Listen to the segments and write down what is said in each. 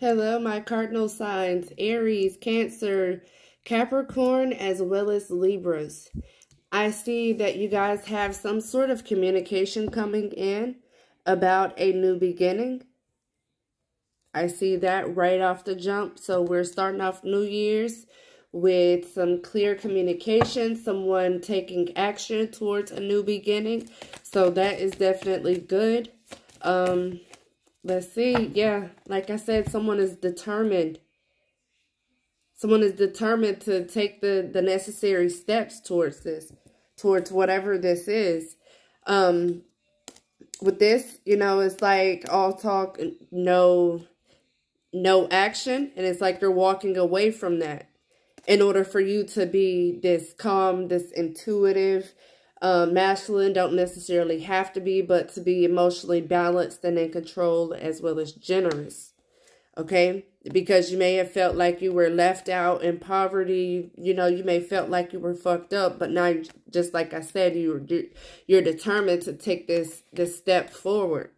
Hello, my cardinal signs Aries, Cancer, Capricorn, as well as Libras. I see that you guys have some sort of communication coming in about a new beginning. I see that right off the jump. So we're starting off New Year's with some clear communication, someone taking action towards a new beginning. So that is definitely good. Um, let's see. Yeah, like I said, someone is determined. Someone is determined to take the, the necessary steps towards this, towards whatever this is. Um, with this, you know, it's like all talk, no, no action. And it's like you're walking away from that in order for you to be this calm, this intuitive, uh, masculine don't necessarily have to be, but to be emotionally balanced and in control as well as generous. Okay? Because you may have felt like you were left out in poverty. You know, you may felt like you were fucked up, but now, just like I said, you are you're determined to take this this step forward.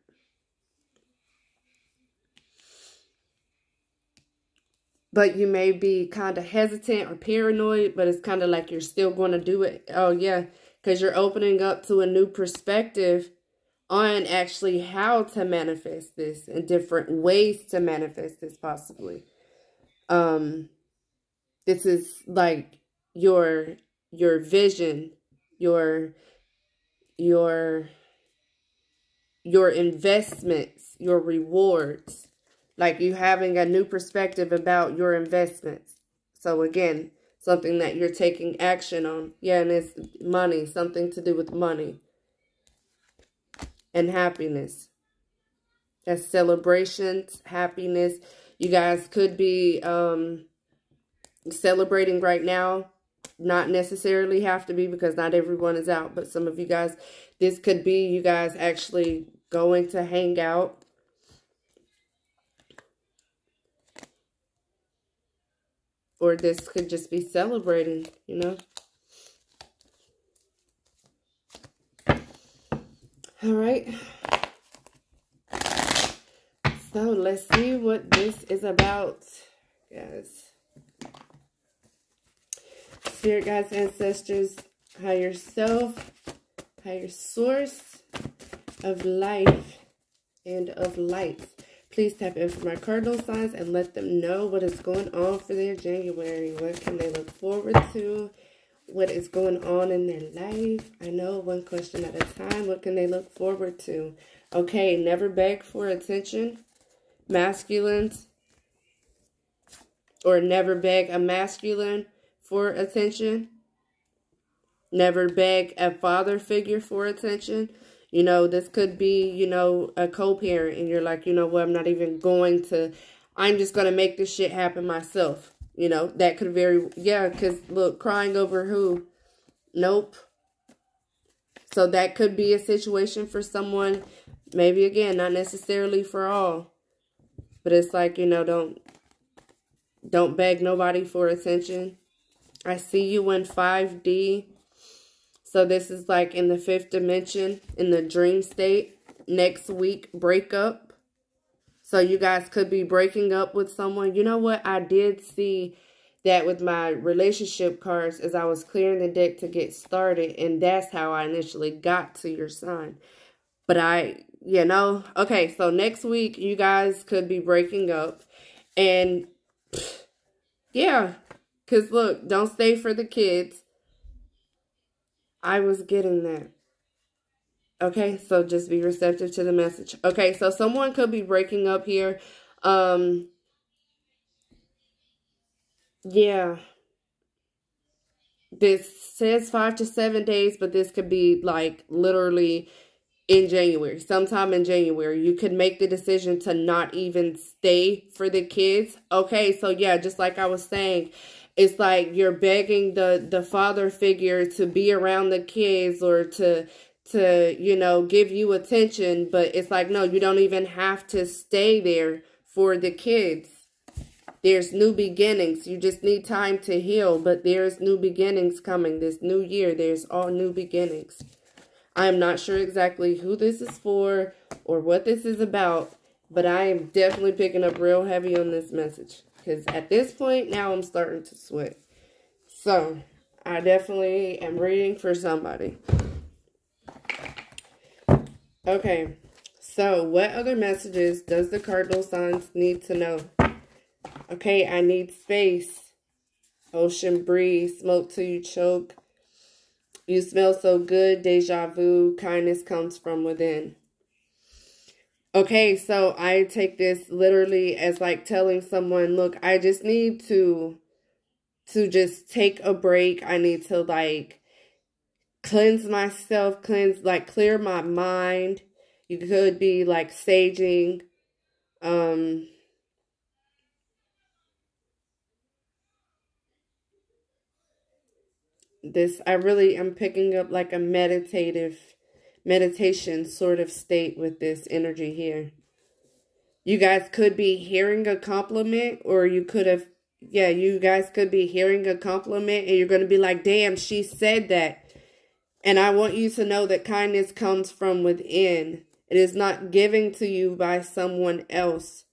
but you may be kind of hesitant or paranoid, but it's kind of like you're still going to do it. Oh, yeah, because you're opening up to a new perspective on actually how to manifest this and different ways to manifest this possibly. Um, this is like your your vision, your your your investments, your rewards like you having a new perspective about your investments. So again, something that you're taking action on. Yeah, and it's money, something to do with money and happiness. As celebrations, happiness. You guys could be um, celebrating right now. Not necessarily have to be because not everyone is out. But some of you guys, this could be you guys actually going to hang out Or this could just be celebrating, you know. All right. So let's see what this is about, guys. Spirit guides, ancestors, higher self, higher source of life and of light. Please tap in for my cardinal signs and let them know what is going on for their January. What can they look forward to? What is going on in their life? I know one question at a time. What can they look forward to? Okay, never beg for attention. Masculines or never beg a masculine for attention. Never beg a father figure for attention. You know, this could be, you know, a co-parent and you're like, you know what, I'm not even going to, I'm just going to make this shit happen myself. You know, that could very, yeah, because look, crying over who? Nope. So that could be a situation for someone, maybe again, not necessarily for all. But it's like, you know, don't, don't beg nobody for attention. I see you in 5D. So this is like in the fifth dimension, in the dream state. Next week, breakup. So you guys could be breaking up with someone. You know what? I did see that with my relationship cards as I was clearing the deck to get started. And that's how I initially got to your sign. But I, you know, okay, so next week you guys could be breaking up. And yeah, because look, don't stay for the kids. I was getting that. Okay, so just be receptive to the message. Okay, so someone could be breaking up here. Um, yeah. This says five to seven days, but this could be like literally in January, sometime in January. You could make the decision to not even stay for the kids. Okay, so yeah, just like I was saying, it's like you're begging the the father figure to be around the kids or to to you know give you attention but it's like no you don't even have to stay there for the kids. There's new beginnings. You just need time to heal but there's new beginnings coming. This new year there's all new beginnings. I'm not sure exactly who this is for or what this is about But I am definitely picking up real heavy on this message. Because at this point, now I'm starting to sweat. So, I definitely am reading for somebody. Okay, so what other messages does the cardinal signs need to know? Okay, I need space. Ocean breeze, smoke till you choke. You smell so good, deja vu, kindness comes from within. Okay, so I take this literally as like telling someone, look, I just need to to just take a break. I need to like cleanse myself, cleanse like clear my mind. You could be like saging um this I really am picking up like a meditative meditation sort of state with this energy here. You guys could be hearing a compliment or you could have yeah, you guys could be hearing a compliment and you're going to be like, "Damn, she said that." And I want you to know that kindness comes from within. It is not given to you by someone else,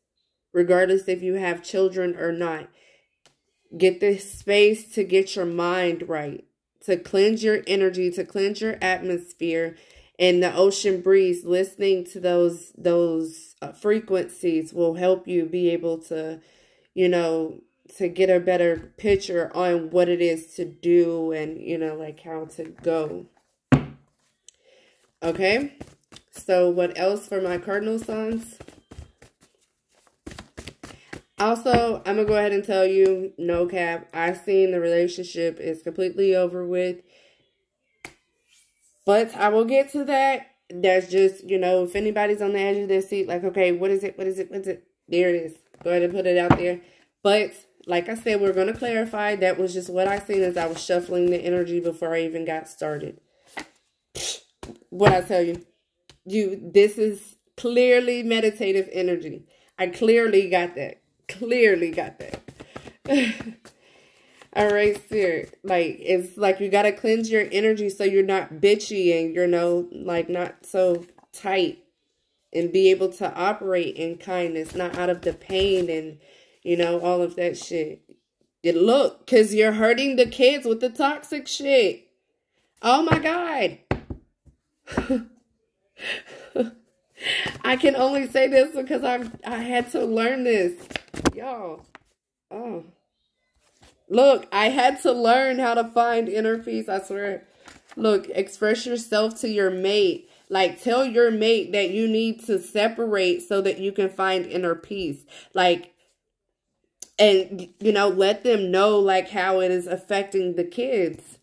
regardless if you have children or not. Get this space to get your mind right to cleanse your energy, to cleanse your atmosphere, and the ocean breeze, listening to those those uh, frequencies will help you be able to, you know, to get a better picture on what it is to do and, you know, like how to go. Okay? So what else for my cardinal signs? Also, I'm to go ahead and tell you, no cap, I've seen the relationship is completely over with. But I will get to that. That's just, you know, if anybody's on the edge of their seat, like, okay, what is it? What is it? What's it? There it is. Go ahead and put it out there. But, like I said, we're going to clarify. That was just what I seen as I was shuffling the energy before I even got started. What I tell you? You, this is clearly meditative energy. I clearly got that clearly got that. All right, sir. Like it's like you gotta cleanse your energy so you're not bitchy and you're no like not so tight and be able to operate in kindness, not out of the pain and you know all of that shit. You look, cause you're hurting the kids with the toxic shit. Oh my god. I can only say this because I I had to learn this. Y'all. Oh. Look, I had to learn how to find inner peace, I swear. Look, express yourself to your mate. Like, tell your mate that you need to separate so that you can find inner peace. Like, and, you know, let them know, like, how it is affecting the kids.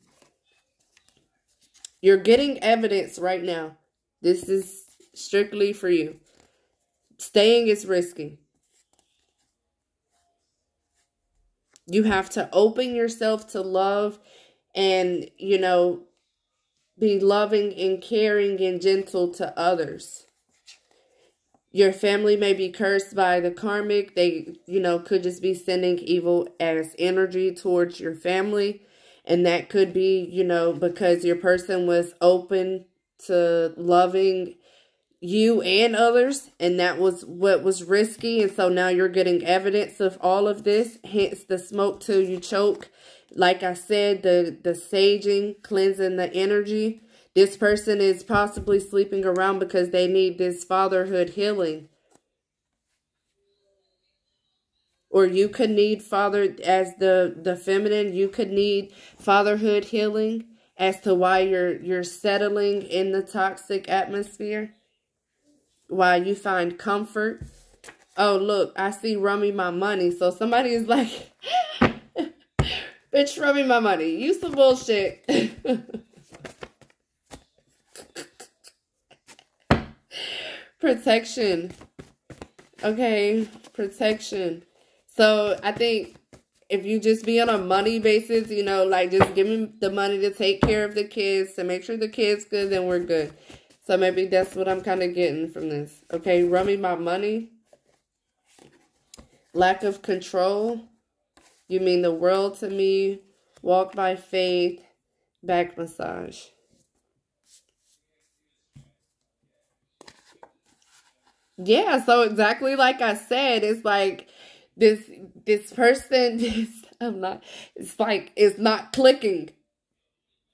You're getting evidence right now. This is strictly for you. Staying is risky. You have to open yourself to love and, you know, be loving and caring and gentle to others. Your family may be cursed by the karmic. They, you know, could just be sending evil as energy towards your family. And that could be, you know, because your person was open to loving you and others and that was what was risky. And so now you're getting evidence of all of this hence the smoke till you choke. Like i said the the saging cleansing the energy. This person is possibly sleeping around because they need this fatherhood healing. Or you could need father as the the feminine you could need fatherhood healing as to why you're you're settling in the toxic atmosphere while you find comfort. Oh, look, I see rummy my money. So somebody is like, bitch, rummy my money. You some bullshit. protection. Okay, protection. So I think if you just be on a money basis, you know, like just give me the money to take care of the kids, to make sure the kids good, then we're good. So maybe that's what I'm kind of getting from this. Okay, rummy my money. Lack of control. You mean the world to me. Walk by faith. Back massage. Yeah, so exactly like I said, it's like this this person this I'm not it's like it's not clicking.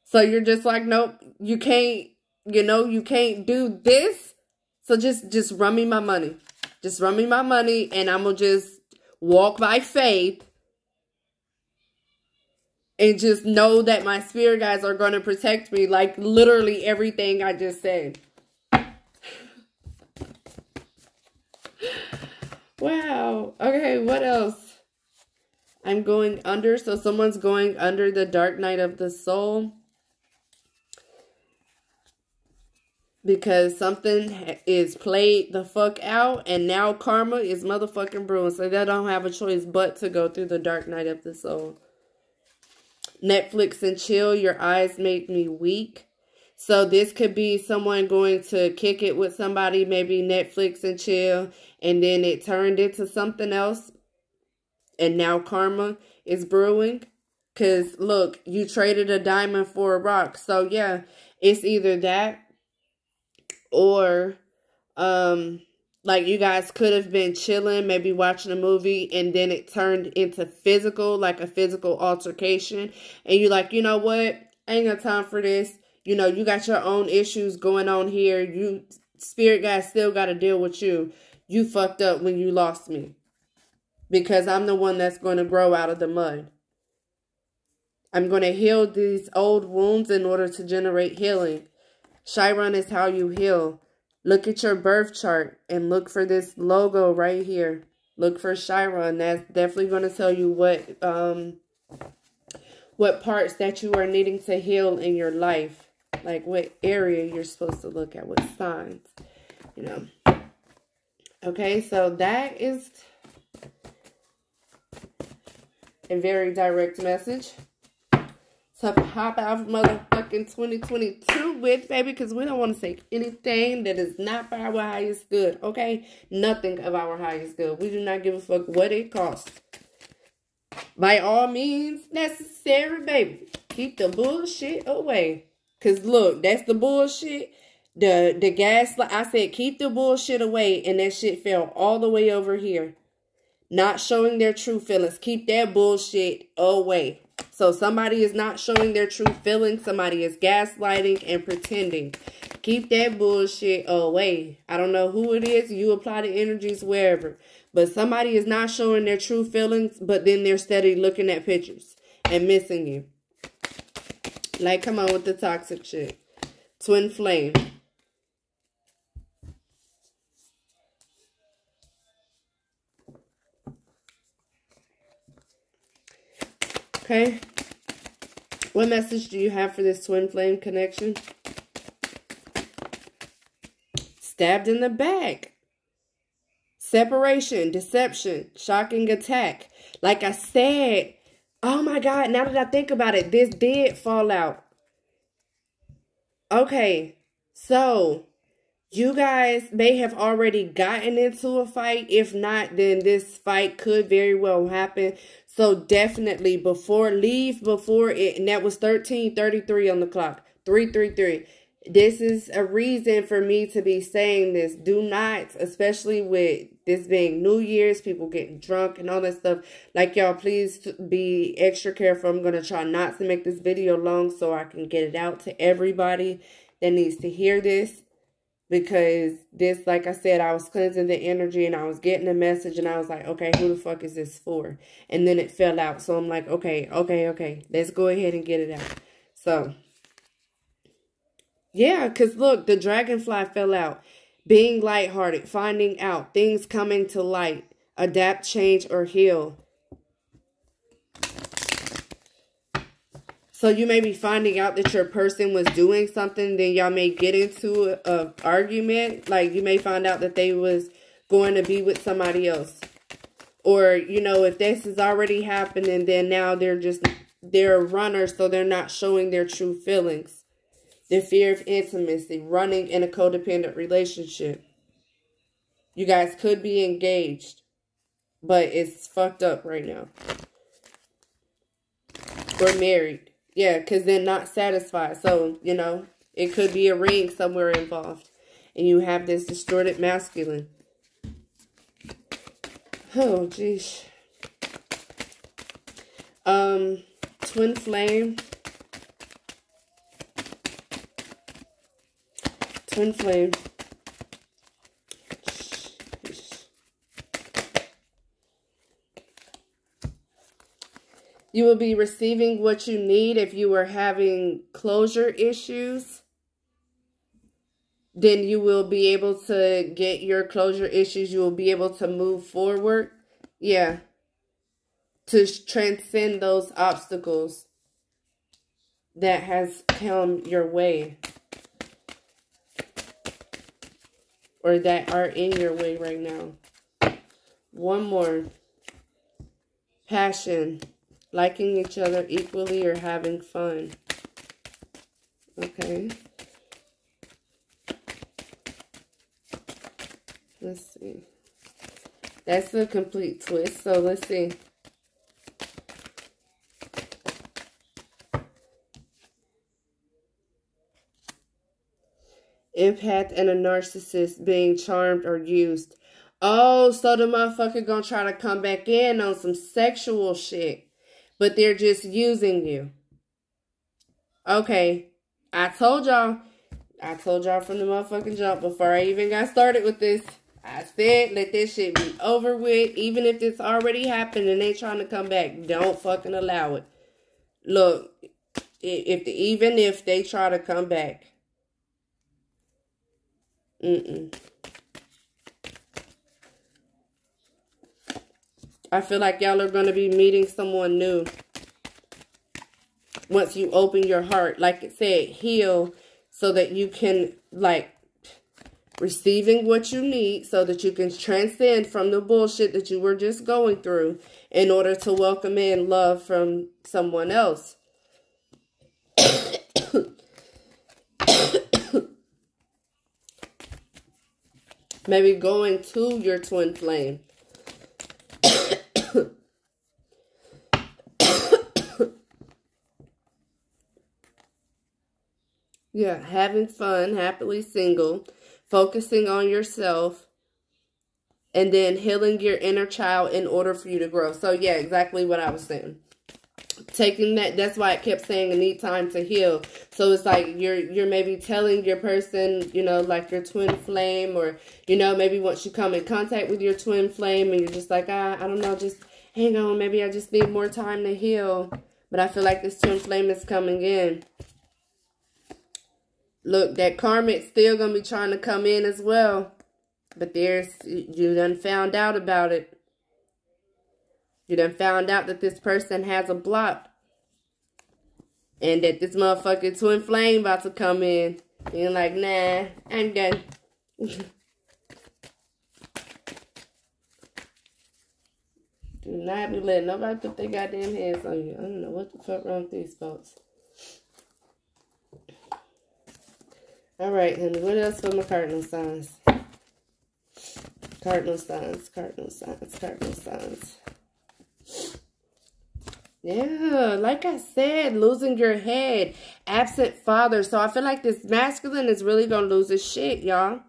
So you're just like, nope, you can't, you know, you can't do this. So just just run me my money. Just run me my money and I'm gonna just walk by faith and just know that my spirit guides are going to protect me like literally everything I just said. wow. Okay, what else? I'm going under. So someone's going under the dark night of the soul. Because something is played the fuck out and now karma is motherfucking brewing. So they don't have a choice but to go through the dark night of the soul. Netflix and chill, your eyes make me weak. So this could be someone going to kick it with somebody, maybe Netflix and chill, and then it turned into something else. And now karma is brewing. Because look, you traded a diamond for a rock. So yeah, it's either that or um like you guys could have been chilling, maybe watching a movie, and then it turned into physical, like a physical altercation. And you're like, you know what? I ain't got time for this. You know, you got your own issues going on here. You spirit guys still got to deal with you. You fucked up when you lost me. Because I'm the one that's going to grow out of the mud. I'm going to heal these old wounds in order to generate healing. Chiron is how you heal. Look at your birth chart and look for this logo right here. Look for Chiron. That's definitely going to tell you what um what parts that you are needing to heal in your life. Like what area you're supposed to look at, what signs, you know. Okay, so that is a very direct message to pop out motherfucking 2022 with, baby, because we don't want to say anything that is not for our highest good, okay? Nothing of our highest good. We do not give a fuck what it costs. By all means necessary, baby. Keep the bullshit away. Because look, that's the bullshit. The the gas, I said, keep the bullshit away, and that shit fell all the way over here. Not showing their true feelings. Keep that bullshit away. So somebody is not showing their true feelings. Somebody is gaslighting and pretending. Keep that bullshit away. I don't know who it is. You apply the energies wherever. But somebody is not showing their true feelings, but then they're steady looking at pictures and missing you. Like, come on with the toxic shit. Twin flame. Okay. What message do you have for this twin flame connection? Stabbed in the back. Separation, deception, shocking attack. Like I said, oh my God, now that I think about it, this did fall out. Okay, so you guys may have already gotten into a fight. If not, then this fight could very well happen. So definitely before leave before it and that was 1333 on the clock. 333. This is a reason for me to be saying this. Do not, especially with this being New Year's, people getting drunk and all that stuff. Like y'all, please be extra careful. I'm going to try not to make this video long so I can get it out to everybody that needs to hear this because this, like I said, I was cleansing the energy and I was getting a message and I was like, okay, who the fuck is this for? And then it fell out. So I'm like, okay, okay, okay, let's go ahead and get it out. So, yeah, because look, the dragonfly fell out. Being lighthearted, finding out, things coming to light, adapt, change, or heal. So you may be finding out that your person was doing something, then y'all may get into a, argument. Like you may find out that they was going to be with somebody else. Or, you know, if this is already happening, then now they're just, they're runners, so they're not showing their true feelings. The fear of intimacy, running in a codependent relationship. You guys could be engaged, but it's fucked up right now. Or married yeah, because they're not satisfied. So, you know, it could be a ring somewhere involved. And you have this distorted masculine. Oh, jeez. Um, twin flame. Twin flame. You will be receiving what you need if you are having closure issues. Then you will be able to get your closure issues. You will be able to move forward. Yeah. To transcend those obstacles that has come your way. Or that are in your way right now. One more. Passion liking each other equally or having fun. Okay. Let's see. That's a complete twist. So let's see. Empath and a narcissist being charmed or used. Oh, so the motherfucker gonna try to come back in on some sexual shit but they're just using you. Okay, I told y'all, I told y'all from the motherfucking jump before I even got started with this. I said, let this shit be over with. Even if it's already happened and they trying to come back, don't fucking allow it. Look, if the, even if they try to come back, mm-mm. I feel like y'all are going to be meeting someone new. Once you open your heart, like it said, heal so that you can, like, receiving what you need so that you can transcend from the bullshit that you were just going through in order to welcome in love from someone else. Maybe going to your twin flame Yeah, having fun, happily single, focusing on yourself, and then healing your inner child in order for you to grow. So, yeah, exactly what I was saying. Taking that, that's why I kept saying I need time to heal. So it's like you're you're maybe telling your person, you know, like your twin flame, or you know, maybe once you come in contact with your twin flame, and you're just like, ah, I don't know, just hang on, maybe I just need more time to heal. But I feel like this twin flame is coming in. Look, that karmic still going to be trying to come in as well. But there's, you done found out about it. You done found out that this person has a block. And that this motherfucking twin flame about to come in. And like, nah, I'm done. Do not be letting nobody put their goddamn hands on you. I don't know what the fuck wrong with these folks. All right, honey. What else for my cardinal signs? Cardinal signs, cardinal signs, cardinal signs. Yeah, like I said, losing your head, absent father. So I feel like this masculine is really going to lose his shit, y'all.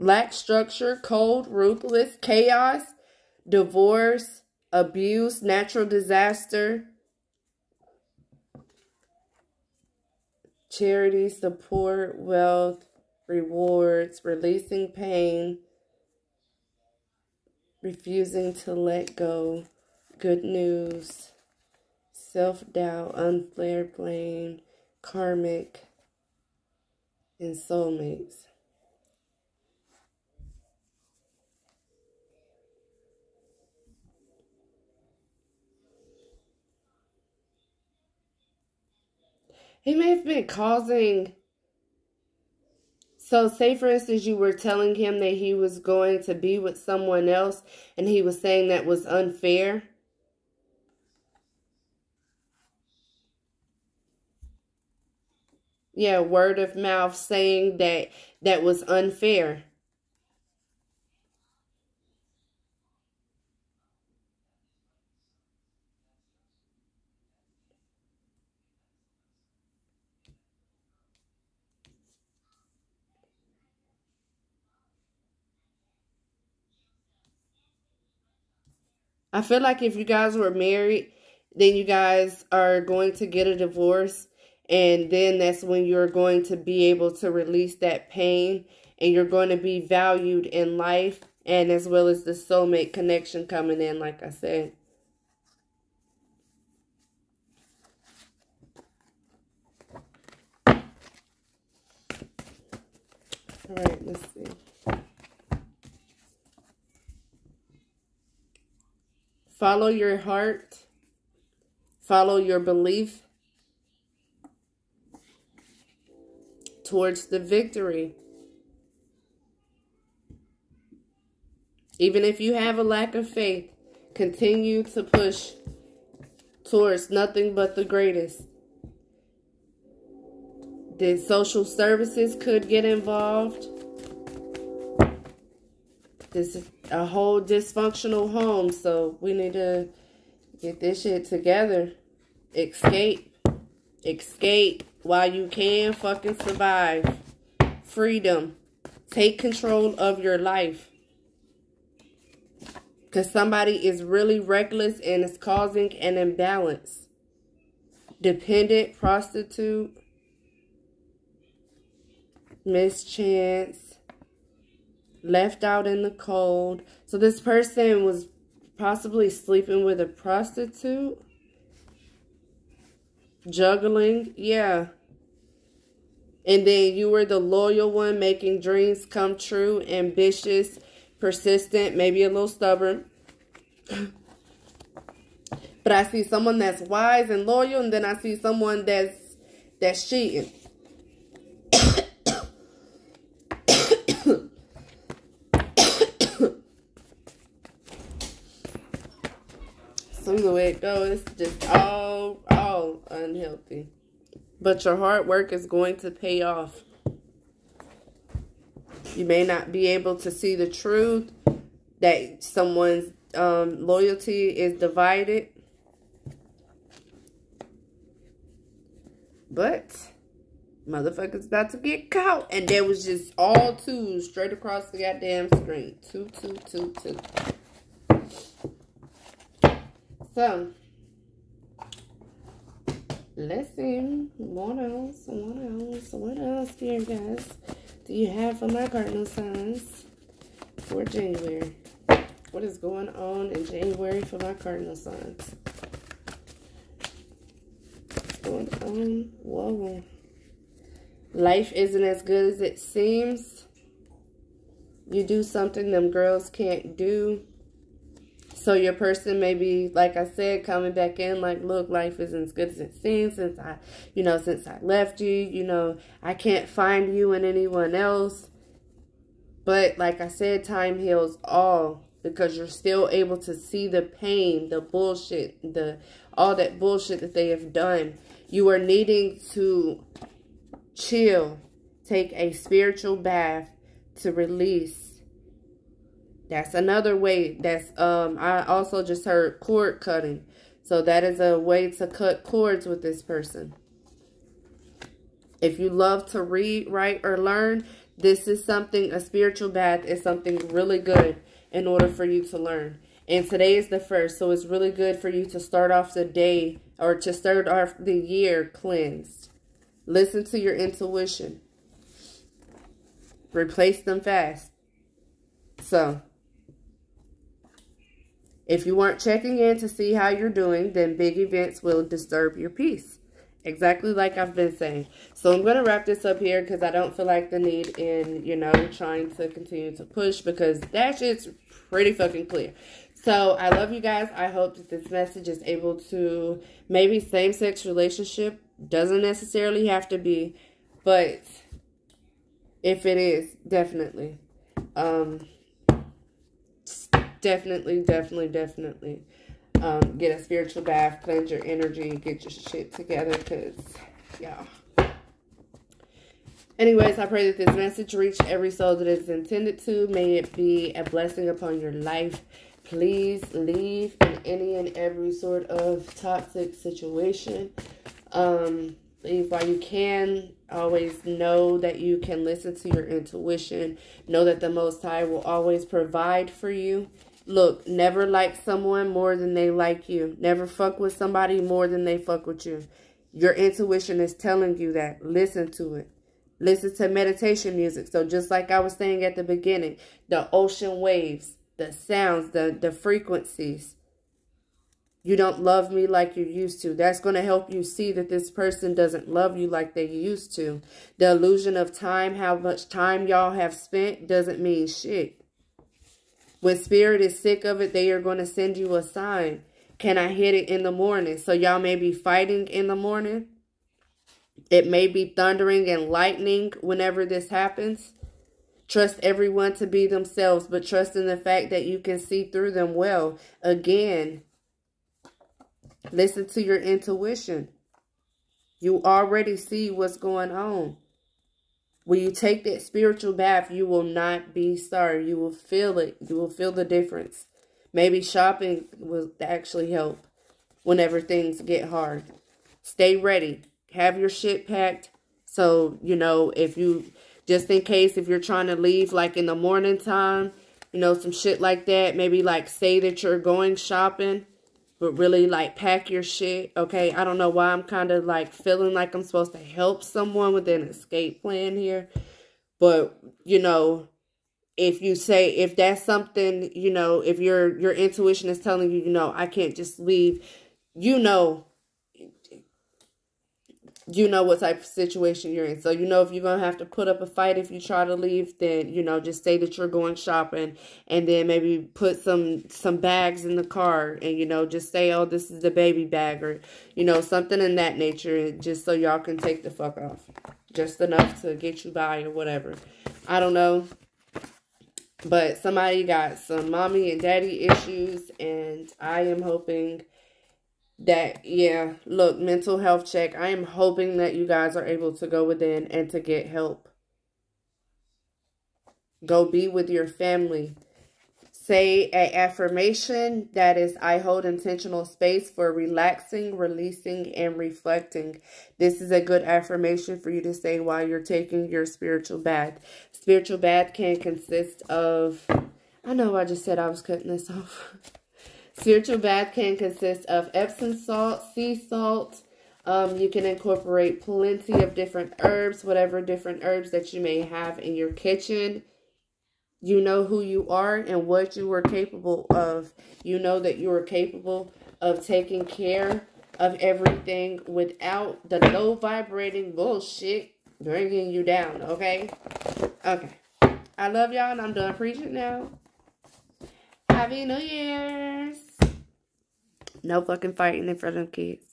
Lack structure, cold, ruthless, chaos, divorce, abuse, natural disaster, charity, support, wealth, rewards, releasing pain, refusing to let go, good news, self doubt, unflared blame, karmic, and soulmates. He may have been causing so say for instance you were telling him that he was going to be with someone else and he was saying that was unfair? Yeah word of mouth saying that that was unfair I feel like if you guys were married, then you guys are going to get a divorce. And then that's when you're going to be able to release that pain. And you're going to be valued in life. And as well as the soulmate connection coming in, like I said. All right, let's see. Follow your heart. Follow your belief towards the victory. Even if you have a lack of faith, continue to push towards nothing but the greatest. The social services could get involved. This is a whole dysfunctional home, so we need to get this shit together. Escape. Escape while you can fucking survive. Freedom. Take control of your life. Because somebody is really reckless and is causing an imbalance. Dependent, prostitute, mischance, left out in the cold. So this person was possibly sleeping with a prostitute. Juggling, yeah. And then you were the loyal one, making dreams come true, ambitious, persistent, maybe a little stubborn. but I see someone that's wise and loyal, and then I see someone that's that's cheating. The way it goes, it's just all all unhealthy. But your hard work is going to pay off. You may not be able to see the truth that someone's um, loyalty is divided. But motherfuckers about to get caught. And there was just all twos straight across the goddamn screen. Two, two, two, two. So, let's see. What else? What else? What else here, guys? Do you have for my cardinal signs for January? What is going on in January for my cardinal signs? What's going on? Whoa. Life isn't as good as it seems. You do something them girls can't do. So your person may be, like I said, coming back in like, look, life isn't as good as it seems since I, you know, since I left you. You know, I can't find you in anyone else. But like I said, time heals all because you're still able to see the pain, the bullshit, the all that bullshit that they have done. You are needing to chill, take a spiritual bath to release. That's another way. That's um I also just heard cord cutting. So that is a way to cut cords with this person. If you love to read, write, or learn, this is something, a spiritual bath is something really good in order for you to learn. And today is the first, so it's really good for you to start off the day or to start off the year cleansed. Listen to your intuition. Replace them fast. So, if you weren't checking in to see how you're doing, then big events will disturb your peace. Exactly like I've been saying. So I'm going to wrap this up here because I don't feel like the need in, you know, trying to continue to push because that shit's pretty fucking clear. So I love you guys. I hope that this message is able to maybe same-sex relationship. Doesn't necessarily have to be, but if it is, definitely. Um, definitely, definitely, definitely um, get a spiritual bath, cleanse your energy, get your shit together, because, yeah. Anyways, I pray that this message reach every soul that it's intended to. May it be a blessing upon your life. Please leave in any and every sort of toxic situation. Um, leave while you can. Always know that you can listen to your intuition. Know that the Most High will always provide for you Look, never like someone more than they like you. Never fuck with somebody more than they fuck with you. Your intuition is telling you that. Listen to it. Listen to meditation music. So just like I was saying at the beginning, the ocean waves, the sounds, the, the frequencies. You don't love me like you used to. That's going to help you see that this person doesn't love you like they used to. The illusion of time, how much time y'all have spent, doesn't mean shit. When spirit is sick of it, they are going to send you a sign. Can I hit it in the morning? So y'all may be fighting in the morning. It may be thundering and lightning whenever this happens. Trust everyone to be themselves, but trust in the fact that you can see through them well. Again, listen to your intuition. You already see what's going on. When you take that spiritual bath, you will not be sorry. You will feel it. You will feel the difference. Maybe shopping will actually help whenever things get hard. Stay ready. Have your shit packed. So, you know, if you, just in case, if you're trying to leave like in the morning time, you know, some shit like that. Maybe like say that you're going shopping, but really like pack your shit. Okay. I don't know why I'm kind of like feeling like I'm supposed to help someone with an escape plan here. But, you know, if you say if that's something you know if your your intuition is telling you you know i can't just leave you know you know what type of situation you're in. So you know if you're gonna have to put up a fight if you try to leave then you know just say that you're going shopping and then maybe put some some bags in the car and you know just say oh this is the baby bag or you know something in that nature just so y'all can take the fuck off. Just enough to get you by or whatever. I don't know. But somebody got some mommy and daddy issues, and I am hoping that, yeah, look, mental health check. I am hoping that you guys are able to go within and to get help. Go be with your family say a affirmation that is I hold intentional space for relaxing, releasing, and reflecting. This is a good affirmation for you to say while you're taking your spiritual bath. Spiritual bath can consist of, I know I just said I was cutting this off. spiritual bath can consist of Epsom salt, sea salt, um, you can incorporate plenty of different herbs, whatever different herbs that you may have in your kitchen. You know who you are and what you are capable of. You know that you are capable of taking care of everything without the low vibrating bullshit bringing you down, okay? Okay. I love y'all and I'm done preaching now. Happy New Year's. No fucking fighting in front of kids.